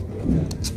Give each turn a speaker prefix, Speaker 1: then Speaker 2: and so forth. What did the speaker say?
Speaker 1: Amen.